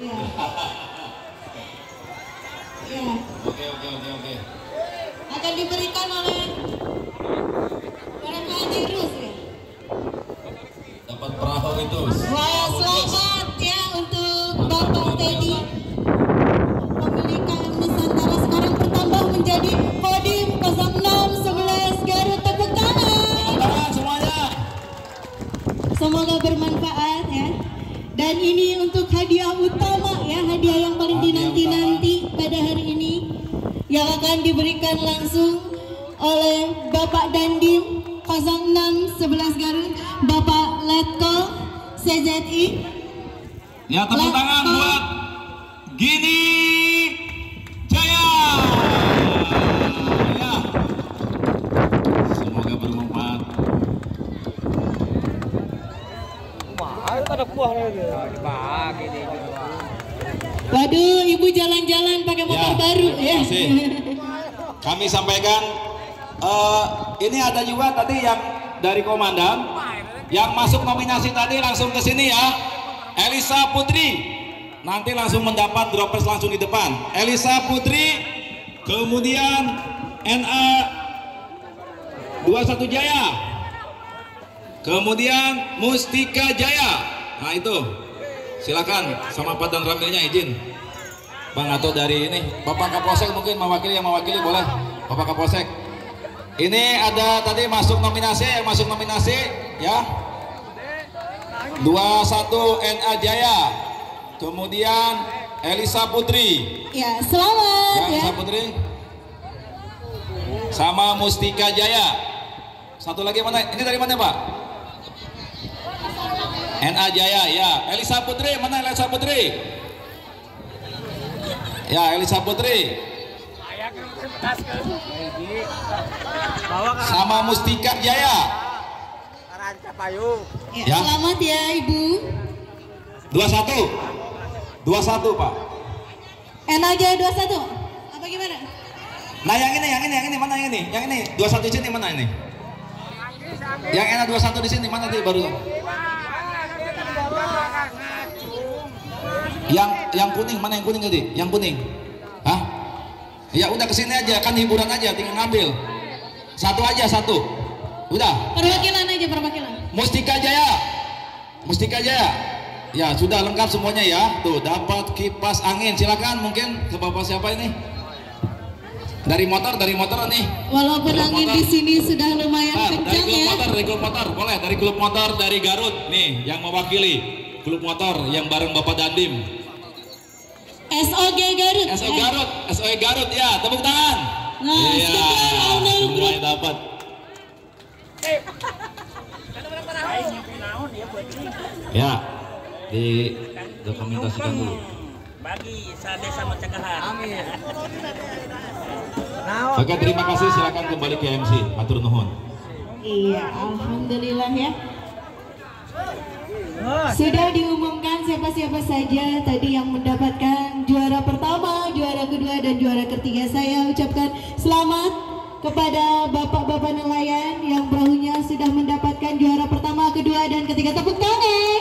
Oke oke oke oke. Akan diberikan oleh orang Haji Rus ya. Dapat perahu itu. Hadiah utama ya, hadiah yang paling dinanti-nanti pada hari ini yang akan diberikan langsung oleh Bapak Dandim 0611 Garut, Bapak Letko CZI. Ya tepuk tangan buat Gini Jaya. Ya. Semoga bermanfaat. Waduh, Ibu jalan-jalan pakai motor Ya, baru ya. kasih. Kami sampaikan eh, ini ada juga tadi yang dari komandan yang masuk nominasi tadi langsung ke sini ya. Elisa Putri nanti langsung mendapat dropers langsung di depan. Elisa Putri kemudian NA 21 Jaya. Kemudian Mustika Jaya. Nah itu silakan sama Pak dan Ramilnya izin. Bang atau dari ini Bapak Kapolsek mungkin mewakili yang mewakili boleh Bapak Kapolsek. Ini ada tadi masuk nominasi yang masuk nominasi ya. 21 NA Jaya. Kemudian Elisa Putri. Ya, selamat Ya, ya. Elisa Putri. Sama Mustika Jaya. Satu lagi mana? Ini dari mana, Pak? NA Jaya, ya. Elisa Putri, mana Elisa Putri? Ya, Elisa Putri. Sama Mustika Jaya. Ya. Selamat ya Ibu. 21. 21, Pak. N aja 21. Apa gimana? Nah, yang ini, yang ini, yang ini mana yang ini? Yang ini 21 di sini mana ini? Yang enak 21 di sini mana tadi baru? Yang yang kuning mana yang kuning tadi? Yang kuning. Hah? Ya udah ke sini aja kan hiburan aja tinggal ngambil. Satu aja satu. Udah. Perwakilan aja perwakilan. Mustika Jaya. Mustika Jaya. Ya, sudah lengkap semuanya ya. Tuh, dapat kipas angin. Silakan mungkin ke Bapak siapa ini? Dari motor, dari motor nih. Walaupun Klub angin motor. di sini sudah lumayan Nah, dari kencang klub ya. motor, dari klub motor, boleh dari klub motor dari Garut nih yang mewakili klub motor yang bareng Bapak Dandim. SOG Garut. SO Eh, Garut, SOE Garut ya, tepuk tangan. Nah, Iya, sekitar Aunel Group. semuanya dapat. Ya, di dokumentasikan dulu. bagi desa pencegahan. Amin. Oke, terima kasih. Silakan kembali ke MC. Matur nuhun. Iya, alhamdulillah ya. Sudah diumumkan siapa-siapa saja tadi yang mendapatkan juara pertama, juara kedua, dan juara ketiga. Saya ucapkan selamat kepada bapak-bapak nelayan yang perahunya sudah mendapatkan juara pertama, kedua, dan ketiga. Tepuk tangan.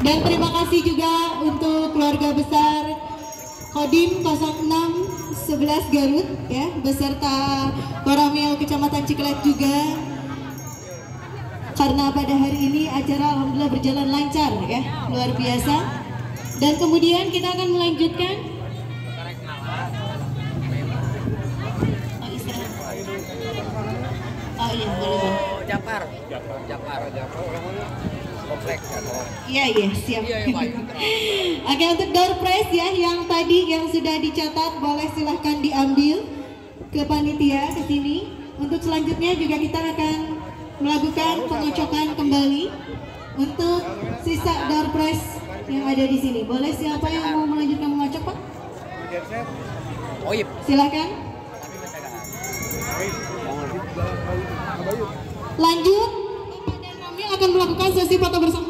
Dan terima kasih juga untuk keluarga besar Kodim 0611 Garut ya beserta Koramil Kecamatan Ciklet juga karena pada hari ini acara alhamdulillah berjalan lancar ya luar biasa dan kemudian kita akan melanjutkan oh, iya boleh. Japar. Japar. Komplek. Iya iya siap. Oke untuk door prize ya yang tadi yang sudah dicatat boleh silahkan diambil ke panitia ke sini untuk selanjutnya juga kita akan melakukan pengocokan kembali untuk sisa door prize yang ada di sini. Boleh siapa yang mau melanjutkan mengocok Pak? Oh iya. Silakan. Lanjut, Bapak dan akan melakukan sesi foto bersama.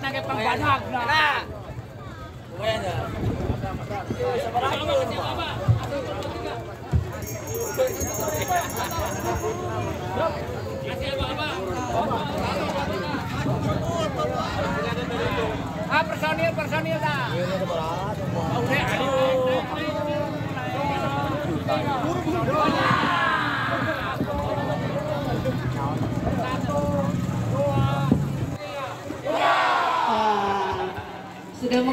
Kelebet nage pangbanag na. Ah, personil, personil dah. Udah, aduh. Wah, sudah mau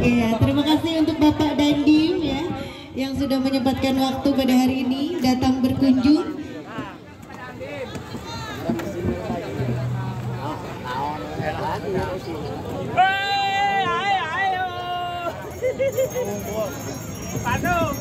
Iya, terima kasih untuk Bapak Dandim ya yang sudah menyempatkan waktu pada hari ini datang berkunjung. Hei, ayo, ayo.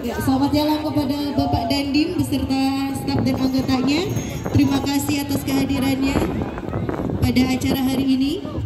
Ya, selamat jalan kepada Bapak Dandim beserta staf dan anggotanya. Terima kasih atas kehadirannya pada acara hari ini.